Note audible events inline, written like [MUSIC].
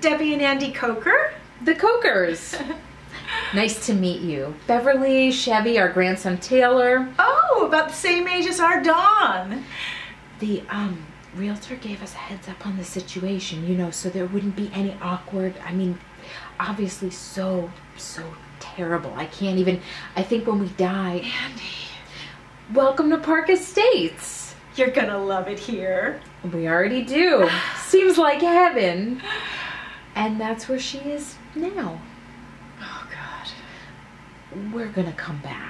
Debbie and Andy Coker. The Cokers. [LAUGHS] nice to meet you. Beverly, Chevy, our grandson Taylor. Oh, about the same age as our Dawn. The um realtor gave us a heads up on the situation, you know, so there wouldn't be any awkward. I mean, obviously so so terrible. I can't even I think when we die, Andy, welcome to Park Estates. you're gonna love it here. We already do. [SIGHS] Seems like heaven. [LAUGHS] And that's where she is now. Oh, God. We're gonna come back.